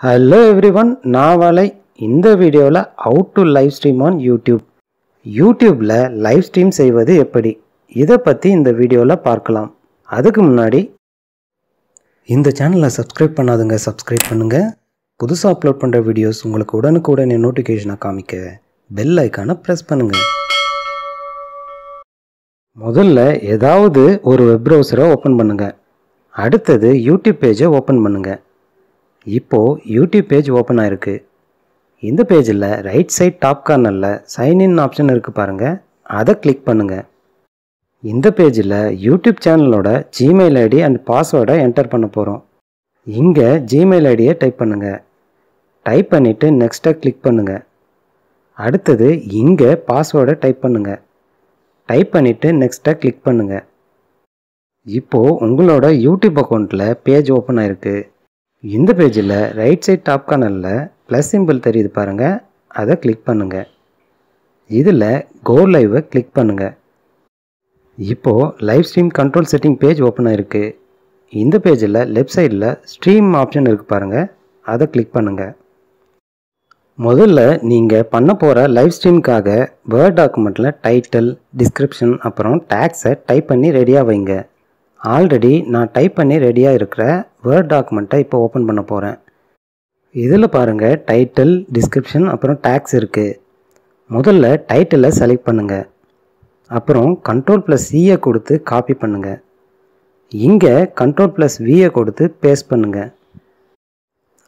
Hello everyone நான் வலை. இந்த வீடியோவில் how to live stream on YouTube யூடியூப்பில் லைவ் ஸ்ட்ரீம் செய்வது எப்படி? இதை பற்றி இந்த வீடியோவில் பார்க்கலாம். அதுக்கு முன்னாடி இந்த சேனலை சப்ஸ்கிரைப் பண்ணாதுங்க சப்ஸ்கிரைப் பண்ணுங்கள் புதுசாக அப்லோட் பண்ணுற வீடியோஸ் உங்களுக்கு உடனுக்குடனே நோட்டிஃபிகேஷனை காமிக்க பெல் ஐக்கானை ப்ரெஸ் பண்ணுங்கள் முதல்ல ஏதாவது ஒரு வெப் ப்ரௌசரை ஓப்பன் பண்ணுங்கள் அடுத்தது யூடியூப் பேஜை ஓப்பன் பண்ணுங்கள் இப்போது யூடியூப் பேஜ் ஓப்பன் ஆயிருக்கு. இந்த பேஜில் ரைட் சைட் டாப் கார்னரில் சைன்இன் ஆப்ஷன் இருக்குது பாருங்கள் அதை கிளிக் பண்ணுங்கள் இந்த பேஜில் யூடியூப் சேனலோட ஜிமெயில் ஐடி அண்ட் பாஸ்வேர்டை என்டர் பண்ண போகிறோம் இங்கே ஜிமெயில் ஐடியை டைப் பண்ணுங்கள் டைப் பண்ணிவிட்டு நெக்ஸ்ட்டை கிளிக் பண்ணுங்கள் அடுத்தது இங்கே பாஸ்வேர்டை டைப் பண்ணுங்கள் டைப் பண்ணிவிட்டு நெக்ஸ்ட்டை கிளிக் பண்ணுங்கள் இப்போது உங்களோட யூடியூப் அக்கௌண்ட்டில் பேஜ் ஓப்பன் ஆயிருக்கு. இந்த பேஜில் ரைட் சைட் டாப் கார்னரில் ப்ளஸ் சிம்பிள் தெரியுது பாருங்கள் அதை கிளிக் பண்ணுங்கள் இதில் கோ லைவை கிளிக் பண்ணுங்கள் இப்போது live stream control setting page open ஆயிருக்கு. இந்த பேஜில் லெஃப்ட் சைடில் ஸ்ட்ரீம் ஆப்ஷன் இருக்குது பாருங்கள் அதை கிளிக் பண்ணுங்கள் முதல்ல நீங்கள் பண்ண போகிற லைவ் ஸ்ட்ரீம்க்காக வேர்ட் டாக்குமெண்ட்டில் டைட்டில் டிஸ்கிரிப்ஷன் அப்புறம் டேக்ஸை டைப் பண்ணி ரெடியாக வைங்க. ஆல்ரெடி நான் டைப் பண்ணி ரெடியாக இருக்கிற வேர்ட் டாக்குமெண்ட்டை இப்போ ஓப்பன் பண்ண போகிறேன் இதில் பாருங்கள் டைட்டில் டிஸ்கிரிப்ஷன் அப்புறம் டேக்ஸ் இருக்குது முதல்ல டைட்டிலை செலக்ட் பண்ணுங்கள் அப்புறம் கண்ட்ரோல் ப்ளஸ் சியை கொடுத்து காப்பி பண்ணுங்கள் இங்கே கண்ட்ரோல் ப்ளஸ் வியை கொடுத்து பேஸ்ட் பண்ணுங்கள்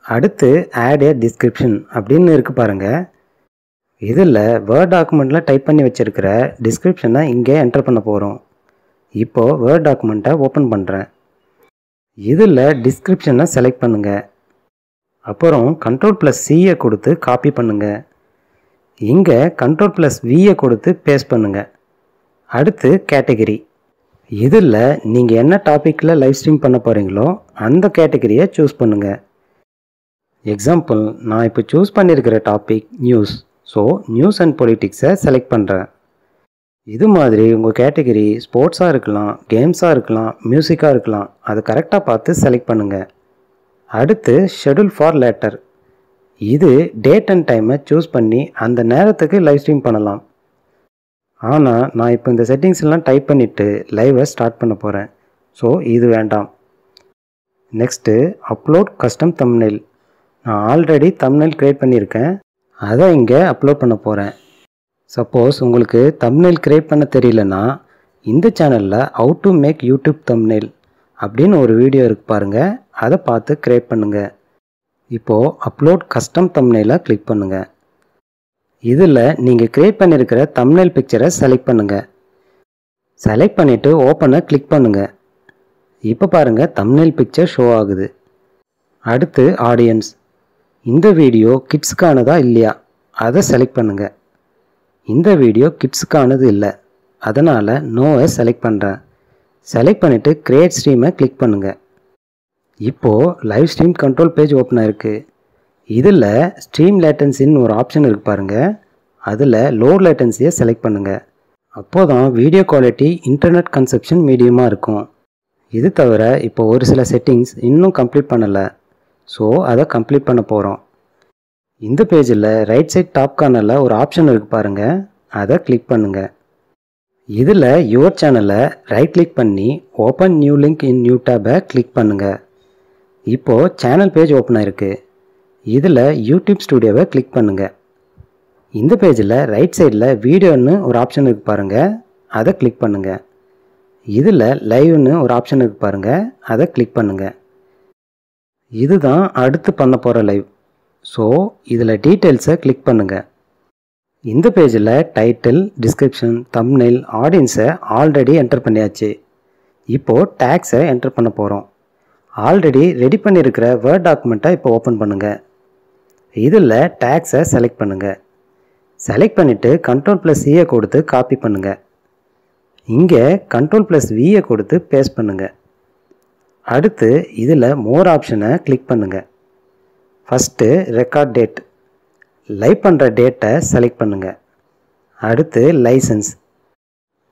அடுத்து ஆட் ஏ டிஸ்கிரிப்ஷன் அப்படின்னு இருக்குது பாருங்கள் இதில் வேர்ட் டாக்குமெண்ட்டில் டைப் பண்ணி வச்சுருக்கிற டிஸ்கிரிப்ஷனை இங்கே என்டர் பண்ண போகிறோம் இப்போது வேர்ட் டாக்குமெண்ட்டை ஓப்பன் பண்ணுறேன் இதில் டிஸ்கிரிப்ஷனை செலக்ட் பண்ணுங்கள் அப்புறம் கண்ட்ரோல் ப்ளஸ் சியை கொடுத்து காப்பி பண்ணுங்கள் இங்கே கண்ட்ரோல் ப்ளஸ் வியை கொடுத்து பேஸ்ட் பண்ணுங்கள் அடுத்து கேட்டகிரி இதில் நீங்கள் என்ன டாப்பிக்கில் லைவ் ஸ்ட்ரீம் பண்ண போகிறீங்களோ அந்த கேட்டகரியை சூஸ் பண்ணுங்கள் எக்ஸாம்பிள் நான் இப்போ சூஸ் பண்ணியிருக்கிற topic news so news and பொலிட்டிக்ஸை select பண்ணுறேன் இது மாதிரி உங்கள் கேட்டகரி ஸ்போர்ட்ஸாக இருக்கலாம் கேம்ஸாக இருக்கலாம் மியூசிக்காக இருக்கலாம். அதை கரெக்டாக பார்த்து செலக்ட் பண்ணுங்கள் அடுத்து ஷெடியூல் ஃபார் லேட்டர் இது டேட் அண்ட் டைமை சூஸ் பண்ணி அந்த நேரத்துக்கு லைவ் ஸ்ட்ரீம் பண்ணலாம். ஆனால் நான் இப்போ இந்த செட்டிங்ஸ் எல்லாம் டைப் பண்ணிவிட்டு லைவை ஸ்டார்ட் பண்ண போகிறேன் ஸோ இது வேண்டாம். நெக்ஸ்ட்டு அப்லோட் கஸ்டம் தம்னெயில் நான் ஆல்ரெடி தம்னெயில் க்ரியேட் பண்ணியிருக்கேன். அதை இங்கே அப்லோட் பண்ண போகிறேன் சப்போஸ் உங்களுக்கு தம்னெயில் க்ரியேட் பண்ண தெரியலனா இந்த சேனலில் how to make YouTube thumbnail அப்படின்னு ஒரு வீடியோ இருக்கு பாருங்கள் அதை பார்த்து க்ரியேட் பண்ணுங்கள் இப்போது அப்லோட் கஸ்டம் தம்னெயிலை கிளிக் பண்ணுங்கள் இதில் நீங்கள் க்ரியேட் பண்ணியிருக்கிற தம்னெயில் பிக்சரை செலக்ட் பண்ணுங்கள் செலக்ட் பண்ணிவிட்டு ஓப்பனை கிளிக் பண்ணுங்கள் இப்போ பாருங்கள் தம்னெயில் பிக்சர் ஷோ ஆகுது. அடுத்து ஆடியன்ஸ் இந்த வீடியோ கிட்ஸ்க்கானதா இல்லையா? அதை செலக்ட் பண்ணுங்கள் இந்த வீடியோ கிட்ஸுக்கானது இல்லை. அதனால் நோவை செலக்ட் பண்ணுறேன் செலக்ட் பண்ணிவிட்டு கிரியேட் ஸ்ட்ரீமை கிளிக் பண்ணுங்கள் இப்போது live stream control page open ஆயிருக்கு. இதில் ஸ்ட்ரீம் லேட்டன்சின்னு ஒரு ஆப்ஷன் இருக்கு பாருங்கள் அதில் லோ லேட்டன்சியை செலக்ட் பண்ணுங்கள் அப்போ தான் வீடியோ குவாலிட்டி இன்டர்நெட் கன்செப்ஷன் மீடியமாக இருக்கும். இது தவிர இப்போ ஒரு சில செட்டிங்ஸ் இன்னும் கம்ப்ளீட் பண்ணலை. ஸோ அதை கம்ப்ளீட் பண்ண போகிறோம் இந்த பேஜில் ரைட் சைட் டாப் கார்னரில் ஒரு ஆப்ஷன் இருக்குது பாருங்கள் அதை கிளிக் பண்ணுங்கள் இதில் யுவர் சேனலை ரைட் கிளிக் பண்ணி open new link in new டேபை click பண்ணுங்கள் இப்போது சேனல் பேஜ் ஓப்பன் ஆயிருக்கு. இதில் யூடியூப் ஸ்டுடியோவை கிளிக் பண்ணுங்கள் இந்த பேஜில் ரைட் சைடில் வீடியோன்னு ஒரு ஆப்ஷன் இருக்குது பாருங்கள் அதை கிளிக் பண்ணுங்கள் இதில் லைவ்னு ஒரு ஆப்ஷன் இருக்குது பாருங்கள் அதை கிளிக் பண்ணுங்கள் இதுதான் அடுத்து பண்ண போகிற லைவ் ஸோ இதில் டீட்டெயில்ஸை கிளிக் பண்ணுங்கள் இந்த பேஜில் டைட்டில் டிஸ்கிரிப்ஷன் தம்னில் ஆடியன்ஸை ஆல்ரெடி என்டர் பண்ணியாச்சு. இப்போது டேக்ஸை என்டர் பண்ண போகிறோம் ஆல்ரெடி ரெடி பண்ணியிருக்கிற வேர்ட் டாக்குமெண்ட்டை இப்போ ஓப்பன் பண்ணுங்கள் இதில் டேக்ஸை செலக்ட் பண்ணுங்கள் செலக்ட் பண்ணிவிட்டு கண்ட்ரோல் ப்ளஸ் சியை e கொடுத்து காப்பி பண்ணுங்கள் இங்கே கண்ட்ரோல் ப்ளஸ் வியை கொடுத்து பேஸ்ட் பண்ணுங்கள் அடுத்து இதில் மோர் ஆப்ஷனை கிளிக் பண்ணுங்கள் ஃபஸ்ட்டு ரெக்கார்ட் டேட். லைவ் பண்ணுற டேட்டை செலக்ட் பண்ணுங்கள் அடுத்து லைசன்ஸ்.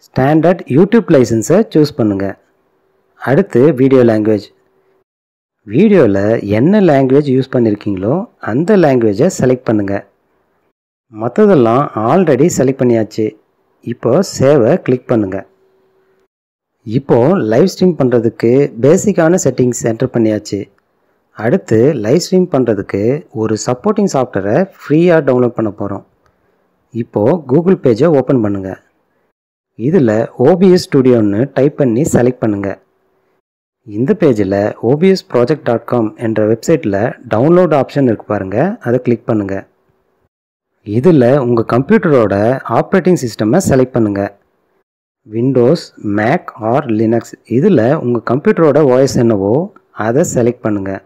ஸ்டாண்டர்ட் யூடியூப் லைசன்ஸை சூஸ் பண்ணுங்கள் அடுத்து வீடியோ லாங்குவேஜ். வீடியோவில் என்ன லாங்குவேஜ் யூஸ் பண்ணியிருக்கீங்களோ அந்த லாங்குவேஜை செலக்ட் பண்ணுங்கள் மற்றதெல்லாம் ஆல்ரெடி செலக்ட் பண்ணியாச்சு. இப்போ சேவை கிளிக் பண்ணுங்கள் இப்போது லைவ் ஸ்ட்ரீம் பண்ணுறதுக்கு பேசிக்கான செட்டிங்ஸ் என்டர் பண்ணியாச்சு. அடுத்து லைவ் ஸ்ட்ரீம் பண்ணுறதுக்கு ஒரு சப்போர்ட்டிங் சாஃப்ட்வேரை ஃப்ரீயாக டவுன்லோட் பண்ண போகிறோம் இப்போது கூகுள் பேஜை ஓப்பன் பண்ணுங்கள் இதில் ஓபிஎஸ் ஸ்டுடியோன்னு டைப் பண்ணி செலக்ட் பண்ணுங்கள் இந்த பேஜில் ஓபிஎஸ் ப்ராஜெக்ட் டாட் காம் என்ற வெப்சைட்டில் டவுன்லோட் ஆப்ஷன் இருக்கு பாருங்கள் அதை கிளிக் பண்ணுங்கள் இதில் உங்கள் கம்ப்யூட்டரோட ஆப்ரேட்டிங் சிஸ்டமை செலக்ட் பண்ணுங்கள் விண்டோஸ் மேக் ஆர் லினக்ஸ் இதில் உங்கள் கம்ப்யூட்டரோட வாய்ஸ் என்னவோ அதை செலக்ட் பண்ணுங்கள்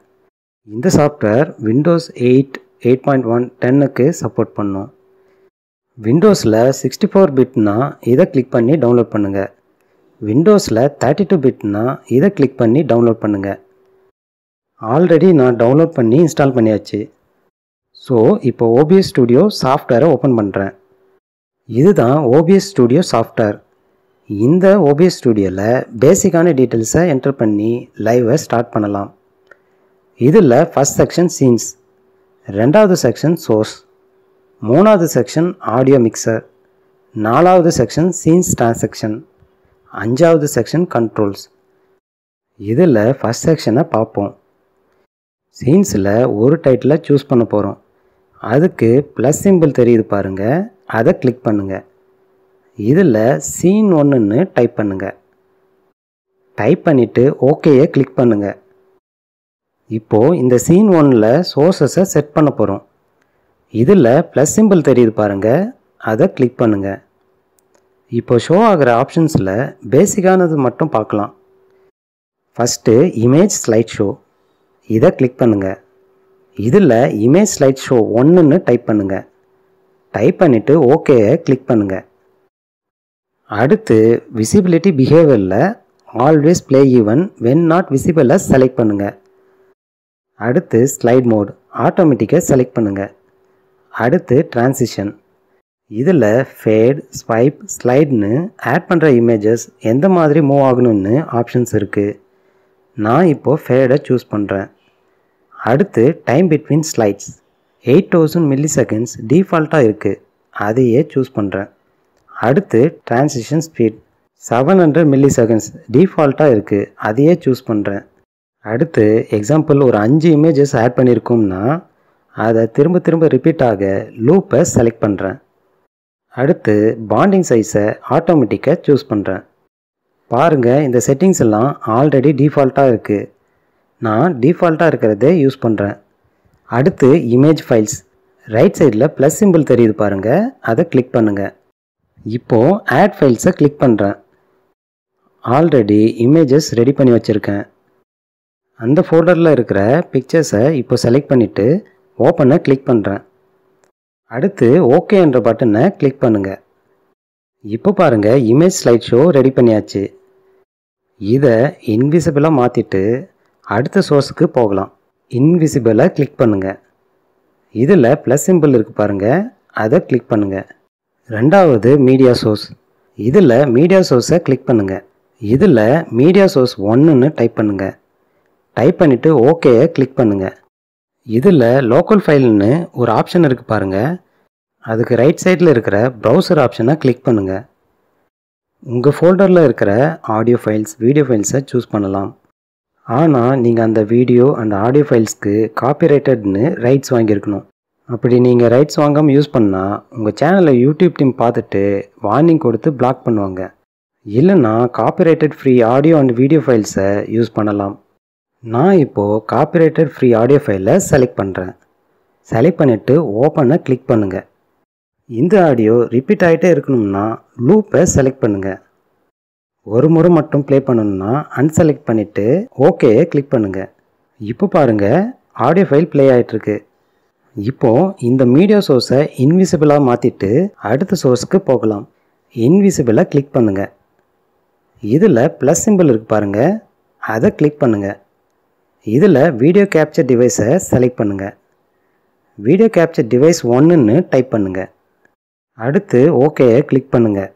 இந்த software Windows eight eight point one டென்னுக்கு சப்போர்ட் பண்ணும். விண்டோஸில் சிக்ஸ்டி ஃபோர் பிட்னா இதை கிளிக் பண்ணி டவுன்லோட் பண்ணுங்கள் விண்டோஸில் தேர்ட்டி டூ பிட்னா இதை கிளிக் பண்ணி டவுன்லோட் பண்ணுங்கள் ஆல்ரெடி நான் டவுன்லோட் பண்ணி இன்ஸ்டால் பண்ணியாச்சு. ஸோ இப்போ ஓபிஎஸ் ஸ்டுடியோ சாஃப்ட்வேரை ஓப்பன் பண்ணுறேன் இதுதான் ஓபிஎஸ் ஸ்டுடியோ சாஃப்ட்வேர் இந்த ஓபிஎஸ் ஸ்டுடியோவில் பேசிக்கான டீட்டெயில்ஸை என்டர் பண்ணி லைவை ஸ்டார்ட் பண்ணலாம். இதில் ஃபஸ்ட் செக்ஷன் சீன்ஸ் ரெண்டாவது செக்ஷன் சோர்ஸ் மூணாவது செக்ஷன் ஆடியோ மிக்சர் நாலாவது செக்ஷன் சீன்ஸ் டிரான்சக்ஷன் அஞ்சாவது செக்ஷன் கண்ட்ரோல்ஸ் இதில் ஃபஸ்ட் செக்ஷனை பார்ப்போம். சீன்ஸில் ஒரு டைட்டிலை சூஸ் பண்ண போகிறோம் அதுக்கு ப்ளஸ் சிம்பிள் தெரியுது பாருங்கள் அதை கிளிக் பண்ணுங்கள் இதில் சீன் ஒன்றுன்னு டைப் பண்ணுங்கள் டைப் பண்ணிவிட்டு ஓகேயை கிளிக் பண்ணுங்கள் இப்போது இந்த சீன் ஒன்னில் சோர்ஸஸை செட் பண்ண போகிறோம் இதில் ப்ளஸ் சிம்பிள் தெரியுது பாருங்கள் அதை கிளிக் பண்ணுங்கள் இப்போ ஷோ ஆகிற ஆப்ஷன்ஸில் பேசிக்கானது மட்டும் பார்க்கலாம். ஃபஸ்ட்டு இமேஜ் ஸ்லைட் ஷோ இதை கிளிக் பண்ணுங்கள் இதில் இமேஜ் ஸ்லைட் ஷோ ஒன்றுன்னு டைப் பண்ணுங்கள் டைப் பண்ணிவிட்டு ஓகேயை கிளிக் பண்ணுங்கள் அடுத்து visibility பிஹேவியரில் always play even when not விசிபிளை select பண்ணுங்கள் அடுத்து ஸ்லைட் மோட் ஆட்டோமேட்டிக்காக செலக்ட் பண்ணுங்கள் அடுத்து டிரான்சிஷன் இதில் ஃபேட் ஸ்வைப் ஸ்லைட்னு ஆட் பண்ணுற இமேஜஸ் எந்த மாதிரி மூவ் ஆகணும்னு ஆப்ஷன்ஸ் இருக்குது நான் இப்போது ஃபேடை சூஸ் பண்ணுறேன் அடுத்து time between slides eight thousand milliseconds டிஃபால்ட்டாக இருக்குது அதையே சூஸ் பண்ணுறேன் அடுத்து transition speed seven hundred milliseconds டிஃபால்ட்டாக இருக்குது அதையே சூஸ் பண்ணுறேன் அடுத்து எக்ஸாம்பிள் ஒரு அஞ்சு இமேஜஸ் ஆட் பண்ணியிருக்கோம்னா அதை திரும்ப திரும்ப ரிப்பீட் ஆக லூப்பை செலக்ட் பண்ணுறேன் அடுத்து பாண்டிங் சைஸை ஆட்டோமேட்டிக்காக சூஸ் பண்ணுறேன் பாருங்கள் இந்த செட்டிங்ஸ் எல்லாம் ஆல்ரெடி டிஃபால்ட்டாக இருக்குது நான் டிஃபால்ட்டாக இருக்கிறதே யூஸ் பண்ணுறேன் அடுத்து இமேஜ் ஃபைல்ஸ் ரைட் சைடில் ப்ளஸ் சிம்பிள் தெரியுது பாருங்கள் அதை கிளிக் பண்ணுங்கள் இப்போது ஆட் ஃபைல்ஸை கிளிக் பண்ணுறேன் ஆல்ரெடி இமேஜஸ் ரெடி பண்ணி வச்சுருக்கேன். அந்த ஃபோல்டரில் இருக்கிற பிக்சர்ஸை இப்போ செலக்ட் பண்ணிவிட்டு ஓப்பனை கிளிக் பண்ணுறேன் அடுத்து ஓகே என்ற பட்டனை கிளிக் பண்ணுங்கள் இப்போ பாருங்கள் இமேஜ் ஸ்லைட் ஷோ ரெடி பண்ணியாச்சு. இதை இன்விசிபிளாக மாற்றிட்டு அடுத்த சோர்ஸுக்கு போகலாம். இன்விசிபிளை கிளிக் பண்ணுங்கள் இதில் ப்ளஸ் சிம்பிள் இருக்குது பாருங்கள் அதை கிளிக் பண்ணுங்கள் ரெண்டாவது மீடியா சோர்ஸ் இதில் மீடியா சோர்ஸை கிளிக் பண்ணுங்கள் இதில் மீடியா சோர்ஸ் ஒன்றுன்னு டைப் பண்ணுங்கள் டைப் பண்ணிவிட்டு ஓகேயை கிளிக் பண்ணுங்கள் இதில் லோக்கல் ஃபைல்னு ஒரு ஆப்ஷன் இருக்குது பாருங்கள் அதுக்கு ரைட் சைடில் இருக்கிற ப்ரௌசர் ஆப்ஷனை கிளிக் பண்ணுங்கள் உங்கள் ஃபோல்டரில் இருக்கிற ஆடியோ ஃபைல்ஸ் வீடியோ ஃபைல்ஸை சூஸ் பண்ணலாம். ஆனால் நீங்கள் அந்த வீடியோ அண்ட் ஆடியோ ஃபைல்ஸ்க்கு காப்பிரைட்டட்னு ரைட்ஸ் வாங்கியிருக்கணும். அப்படி நீங்கள் ரைட்ஸ் வாங்காமல் யூஸ் பண்ணால் உங்கள் சேனலை யூடியூப் டீம் பார்த்துட்டு வார்னிங் கொடுத்து பிளாக் பண்ணுவாங்க. இல்லைன்னா copyrighted free audio and video ஃபைல்ஸை use பண்ணலாம். நான் இப்போது காப்பிரைட்டட் ஃப்ரீ ஆடியோ ஃபைலை செலக்ட் பண்ணுறேன் செலக்ட் பண்ணிவிட்டு ஓப்பனை கிளிக் பண்ணுங்கள் இந்த ஆடியோ ரிப்பீட் ஆகிட்டே இருக்கணும்னா லூப்பை செலக்ட் பண்ணுங்கள் ஒரு முறை மட்டும் ப்ளே பண்ணணும்னா அன்செலக்ட் பண்ணிவிட்டு ஓகே கிளிக் பண்ணுங்கள் இப்போ பாருங்கள் ஆடியோ ஃபைல் ப்ளே ஆகிட்டுருக்கு இப்போது இந்த மீடியா சோர்ஸை இன்விசிபிளாக மாற்றிட்டு அடுத்த சோர்ஸுக்கு போகலாம். இன்விசிபிளாக கிளிக் பண்ணுங்கள் இதில் ப்ளஸ் சிம்பிள் இருக்குது பாருங்கள் அதை கிளிக் பண்ணுங்கள் இதில் வீடியோ கேப்சர் டிவைஸை செலக்ட் பண்ணுங்கள் வீடியோ கேப்சர் டிவைஸ் ஒன்றுன்னு டைப் பண்ணுங்கள் அடுத்து ஓகேயை கிளிக் பண்ணுங்கள்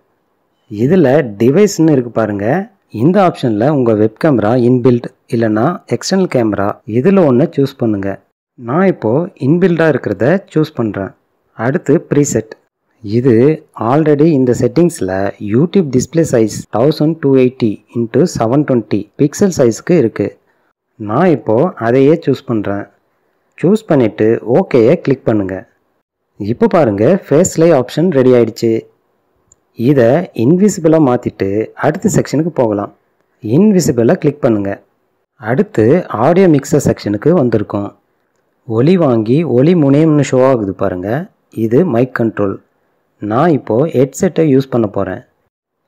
இதில் டிவைஸ்னு இருக்குது பாருங்கள் இந்த ஆப்ஷனில் உங்கள் வெப் கேமரா இன்பில்ட் இல்லைன்னா எக்ஸ்டர்னல் கேமரா இதில் ஒன்று சூஸ் பண்ணுங்கள் நான் இப்போது இன்பில்டாக இருக்கிறத சூஸ் பண்ணுறேன் அடுத்து ப்ரீசெட் இது ஆல்ரெடி இந்த செட்டிங்ஸில் YouTube display size thousand two eighty into seven twenty pixel சைஸ்க்கு இருக்குது நான் இப்போது அதையே சூஸ் பண்ணுறேன் சூஸ் பண்ணிவிட்டு ஓகேயை கிளிக் பண்ணுங்கள் இப்போ பாருங்கள் ஃபேஸ்லே ஆப்ஷன் ரெடி ஆயிடுச்சு. இதை இன்விசிபிளாக மாற்றிட்டு அடுத்த செக்ஷனுக்கு போகலாம். இன்விசிபிளாக கிளிக் பண்ணுங்கள் அடுத்து ஆடியோ மிக்சர் செக்ஷனுக்கு வந்திருக்கோம். ஒலி வாங்கி ஒலி முனையம்னு ஷோ ஆகுது பாருங்கள் இது மைக் கண்ட்ரோல் நான் இப்போது ஹெட்செட்டை யூஸ் பண்ண போகிறேன்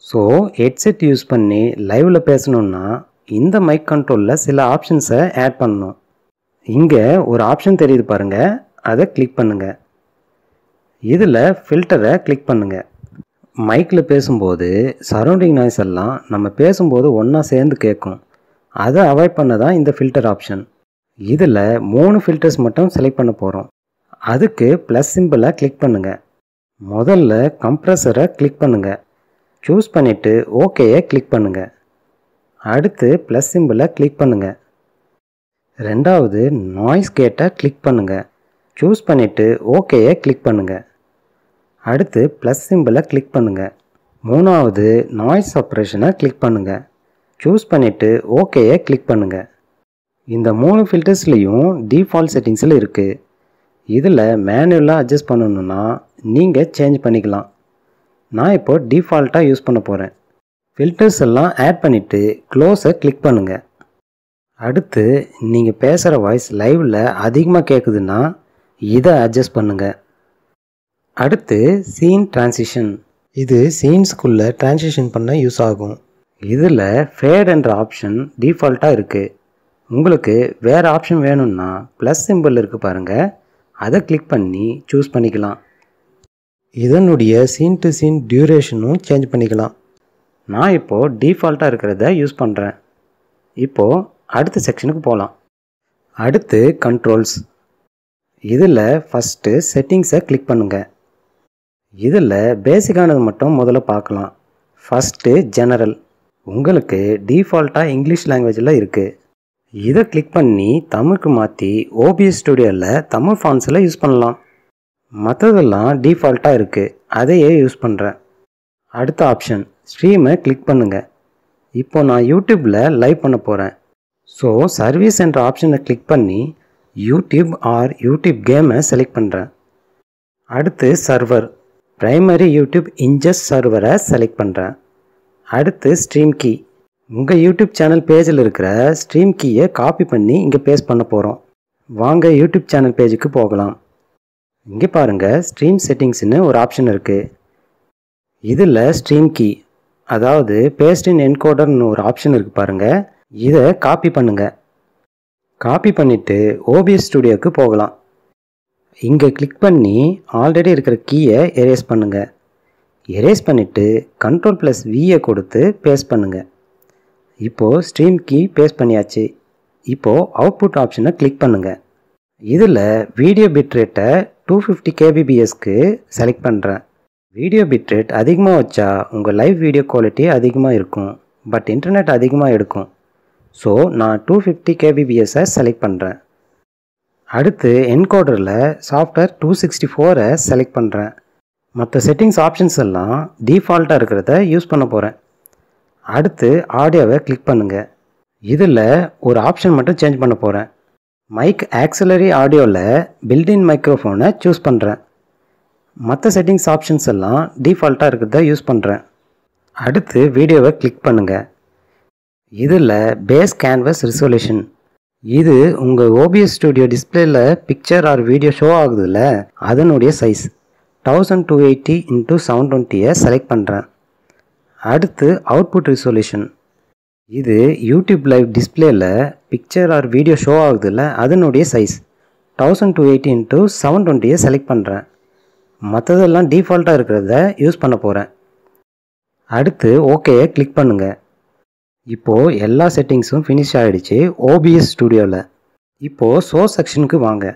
ஸோ ஹெட்செட் யூஸ் பண்ணி லைவில் பேசணுன்னா இந்த மைக் கண்ட்ரோலில் சில ஆப்ஷன்ஸை ஆட் பண்ணணும். இங்கே ஒரு ஆப்ஷன் தெரியுது பாருங்கள் அதை கிளிக் பண்ணுங்கள் இதில் ஃபில்டரை கிளிக் பண்ணுங்கள் மைக்கில் பேசும்போது சரௌண்டிங் நாய்ஸ் எல்லாம் நம்ம பேசும்போது ஒன்றா சேர்ந்து கேட்கும். அதை அவாய்ட் பண்ண தான் இந்த ஃபில்டர் ஆப்ஷன் இதில் மூணு ஃபில்டர்ஸ் மட்டும் செலக்ட் பண்ண போகிறோம் அதுக்கு ப்ளஸ் சிம்பிளை கிளிக் பண்ணுங்கள் முதல்ல கம்ப்ரஸரை கிளிக் பண்ணுங்கள் சூஸ் பண்ணிவிட்டு ஓகேயை கிளிக் பண்ணுங்கள் அடுத்து ப்ளஸ் சிம்பிளை கிளிக் பண்ணுங்கள் ரெண்டாவது நாய்ஸ் கேட்டை கிளிக் பண்ணுங்கள் சூஸ் பண்ணிவிட்டு ஓகேயை கிளிக் பண்ணுங்கள் அடுத்து ப்ளஸ் சிம்பிளை கிளிக் பண்ணுங்கள் மூணாவது நாய்ஸ் ஆப்ரேஷனை கிளிக் பண்ணுங்கள் சூஸ் பண்ணிவிட்டு ஓகேயை கிளிக் பண்ணுங்கள் இந்த மூணு ஃபில்டர்ஸ்லேயும் டிஃபால்ட் செட்டிங்ஸில் இருக்குது இதில் மேனுவலாக அட்ஜஸ்ட் பண்ணணுன்னா நீங்கள் சேஞ்ச் பண்ணிக்கலாம். நான் இப்போ டிஃபால்ட்டாக யூஸ் பண்ண போகிறேன் ஃபில்டர்ஸ் எல்லாம் ஆட் பண்ணிவிட்டு க்ளோஸை கிளிக் பண்ணுங்கள் அடுத்து நீங்கள் பேசுகிற வாய்ஸ் லைவில் அதிகமாக கேட்குதுன்னா இதை அட்ஜஸ்ட் பண்ணுங்கள் அடுத்து சீன் டிரான்சிஷன் இது சீன்ஸ்குள்ளே டிரான்சிஷன் பண்ண யூஸ் ஆகும். இதில் ஃபேட் என்ற ஆப்ஷன் டிஃபால்ட்டாக இருக்குது உங்களுக்கு வேறு ஆப்ஷன் வேணும்னா ப்ளஸ் சிம்பிள் இருக்குது பாருங்கள் அதை கிளிக் பண்ணி சூஸ் பண்ணிக்கலாம். இதனுடைய சீன் டு சீன் டியூரேஷனும் சேஞ்ச் பண்ணிக்கலாம். நான் இப்போது டீஃபால்ட்டாக இருக்கிறத யூஸ் பண்ணுறேன் இப்போது அடுத்த செக்ஷனுக்கு போகலாம் அடுத்து கண்ட்ரோல்ஸ் இதில் ஃபஸ்ட்டு செட்டிங்ஸை கிளிக் பண்ணுங்கள் இதில் பேசிக்கானது மட்டும் முதல்ல பார்க்கலாம். ஃபஸ்ட்டு ஜெனரல் உங்களுக்கு டீஃபால்ட்டாக இங்கிலீஷ் லாங்குவேஜில் இருக்குது இதை கிளிக் பண்ணி தமிழுக்கு மாற்றி ஓபிஎஸ் ஸ்டுடியோவில் தமிழ் ஃபான்ஸில் யூஸ் பண்ணலாம். மற்றதெல்லாம் டீஃபால்ட்டாக இருக்குது அதையே யூஸ் பண்ணுறேன் அடுத்த ஆப்ஷன் ஸ்ட்ரீமை கிளிக் பண்ணுங்கள் இப்போ நான் யூடியூப்பில் லைவ் பண்ண போகிறேன் ஸோ சர்வீஸ் என்ற ஆப்ஷனை கிளிக் பண்ணி யூடியூப் ஆர் யூடியூப் கேமை செலக்ட் பண்ணுறேன் அடுத்து சர்வர் ப்ரைமரி யூடியூப் இன்ஜஸ் சர்வரை செலக்ட் பண்ணுறேன் அடுத்து ஸ்ட்ரீம் கீ உங்கள் யூடியூப் சேனல் பேஜில் இருக்கிற ஸ்ட்ரீம் கீயை காப்பி பண்ணி இங்கே பேஸ்ட் பண்ண போகிறோம் வாங்க யூடியூப் சேனல் பேஜுக்கு போகலாம். இங்கே பாருங்கள் ஸ்ட்ரீம் செட்டிங்ஸ்னு ஒரு ஆப்ஷன் இருக்குது இதில் ஸ்ட்ரீம் கீ அதாவது பேஸ்ட் இன் என்கோடர்னு ஒரு ஆப்ஷன் இருக்குது பாருங்கள் இதை காப்பி பண்ணுங்கள் காப்பி பண்ணிவிட்டு ஓபிஎஸ் ஸ்டுடியோக்கு போகலாம். இங்கே கிளிக் பண்ணி ஆல்ரெடி இருக்கிற கீயை எரேஸ் பண்ணுங்கள் எரேஸ் பண்ணிவிட்டு கண்ட்ரோல் ப்ளஸ் வியை கொடுத்து பேஸ்ட் பண்ணுங்கள் இப்போது ஸ்ட்ரீம் கீ பேஸ்ட் பண்ணியாச்சு. இப்போது அவுட்புட் ஆப்ஷனை கிளிக் பண்ணுங்கள் இதில் வீடியோ பிட்ரேட்டை டூ ஃபிஃப்டி கேபிபிஎஸ்க்கு செலக்ட் பண்ணுறேன் வீடியோ பிட்ரேட் அதிகமாக வச்சா உங்கள் லைவ் வீடியோ குவாலிட்டி அதிகமாக இருக்கும். பட் இன்டர்நெட் அதிகமாக எடுக்கும். ஸோ நான் டூ ஃபிஃப்டி கேபிபிஎஸ்ஸை செலக்ட் பண்ணுறேன் அடுத்து என்கோடரில் சாஃப்ட்வேர் டூ சிக்ஸ்டி ஃபோரை செலக்ட் பண்ணுறேன் மற்ற செட்டிங்ஸ் ஆப்ஷன்ஸ் எல்லாம் டிஃபால்ட்டாக இருக்கிறத யூஸ் பண்ண போகிறேன் அடுத்து ஆடியோவை கிளிக் பண்ணுங்கள் இதில் ஒரு ஆப்ஷன் மட்டும் சேஞ்ச் பண்ண போகிறேன் மைக் ஆக்சலரி ஆடியோவில் பில்டின் மைக்ரோஃபோனை சூஸ் பண்ணுறேன் மற்ற செட்டிங்ஸ் ஆப்ஷன்ஸ் எல்லாம் டிஃபால்ட்டாக இருக்கிறத யூஸ் பண்ணுறேன் அடுத்து வீடியோவை கிளிக் பண்ணுங்கள் இதில் பேஸ் கேன்வஸ் ரிசொல்யூஷன் இது உங்கள் ஓபிஎஸ் ஸ்டுடியோ டிஸ்பிளேயில் பிக்சர் ஆர் வீடியோ ஷோ ஆகுதுல்ல அதனுடைய size thousand two eighty into seven டுவெண்ட்டியை select பண்ணுறேன் அடுத்து அவுட்புட் ரிசொல்யூஷன் இது யூடியூப் லைவ் டிஸ்பிளேயில் பிக்சர் ஆர் வீடியோ ஷோ ஆகுதுல்ல அதனுடைய size thousand two eighty into seven டுவெண்ட்டியை select பண்ணுறேன் மற்றதெல்லாம் டிஃபால்ட்டாக இருக்கிறத யூஸ் பண்ண போகிறேன் அடுத்து ஓகேயை கிளிக் பண்ணுங்கள் இப்போது எல்லா செட்டிங்ஸும் ஃபினிஷ் ஆகிடுச்சு ஓபிஎஸ் ஸ்டுடியோவில் இப்போது ஷோ செக்ஷனுக்கு வாங்க.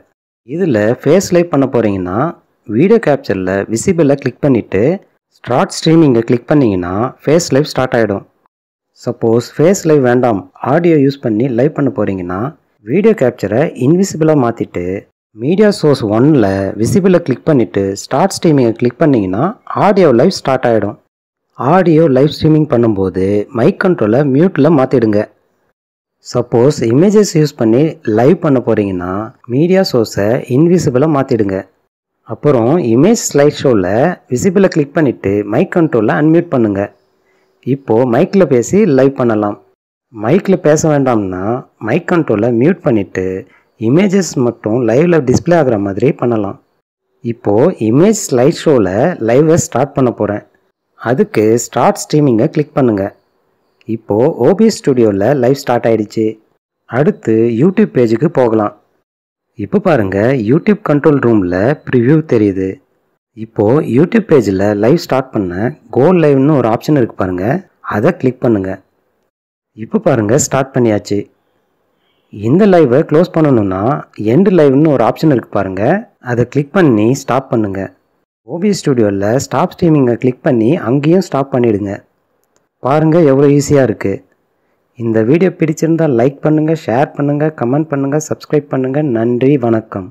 இதில் ஃபேஸ் லைவ் பண்ண போகிறீங்கன்னா வீடியோ கேப்சரில் விசிபிளை கிளிக் பண்ணிவிட்டு ஸ்டார்ட் ஸ்ட்ரீமிங்கை கிளிக் பண்ணிங்கன்னா ஃபேஸ் லைவ் ஸ்டார்ட் ஆகிடும் சப்போஸ் ஃபேஸ் லைவ் வேண்டாம் ஆடியோ யூஸ் பண்ணி லைவ் பண்ண போகிறீங்கன்னா வீடியோ கேப்சரை இன்விசிபிளாக மாற்றிட்டு மீடியா சோர்ஸ் ஒன்னில் விசிபிளை கிளிக் பண்ணிவிட்டு ஸ்டார்ட் ஸ்ட்ரீமிங்கை கிளிக் பண்ணிங்கன்னா ஆடியோ லைவ் ஸ்டார்ட் ஆகிடும் ஆடியோ லைவ் ஸ்ட்ரீமிங் பண்ணும்போது மைக் கண்ட்ரோலை மியூட்டில் மாற்றிடுங்க சப்போஸ் இமேஜஸ் யூஸ் பண்ணி லைவ் பண்ண போகிறீங்கன்னா மீடியா சோர்ஸை இன்விசிபிளாக மாற்றிடுங்க அப்புறம் இமேஜ் ஸ்லைட் ஷோவில் விசிபிளை கிளிக் பண்ணிவிட்டு மைக் கண்ட்ரோலை அன்மியூட் பண்ணுங்கள் இப்போது மைக்கில் பேசி லைவ் பண்ணலாம். மைக்கில் பேச வேண்டாம்னா மைக் கண்ட்ரோலை மியூட் பண்ணிவிட்டு இமேஜஸ் மட்டும் லைவில் டிஸ்பிளே ஆகிற மாதிரி பண்ணலாம். இப்போது இமேஜ் ஸ்லைட் ஷோவில் லைவை ஸ்டார்ட் பண்ண போகிறேன் அதுக்கு ஸ்டார்ட் ஸ்ட்ரீமிங்கை கிளிக் பண்ணுங்கள் இப்போது ஓபிஎஸ் ஸ்டுடியோவில் லைவ் ஸ்டார்ட் ஆகிடுச்சு அடுத்து யூடியூப் பேஜுக்கு போகலாம். இப்போ பாருங்கள் யூடியூப் கண்ட்ரோல் ரூமில் ப்ரிவ்யூ தெரியுது. இப்போது யூடியூப் பேஜில் லைவ் ஸ்டார்ட் பண்ண கோ லைவ்னு ஒரு ஆப்ஷன் இருக்குது பாருங்கள் அதை கிளிக் பண்ணுங்கள் இப்போ பாருங்கள் ஸ்டார்ட் பண்ணியாச்சு. இந்த லைவை க்ளோஸ் பண்ணணும்னா எண்டு லைவ்னு ஒரு ஆப்ஷன் இருக்குது பாருங்கள் அதை கிளிக் பண்ணி ஸ்டாப் பண்ணுங்கள் ஓபிஎஸ் ஸ்டுடியோவில் ஸ்டாப் ஸ்ட்ரீமிங்கை கிளிக் பண்ணி அங்கேயும் ஸ்டாப் பண்ணிவிடுங்க பாருங்கள் எவ்வளோ ஈஸியாக இருக்குது இந்த வீடியோ பிடிச்சிருந்தால் லைக் பண்ணுங்கள் ஷேர் பண்ணுங்கள் கமெண்ட் பண்ணுங்கள் சப்ஸ்கிரைப் பண்ணுங்கள் நன்றி வணக்கம்.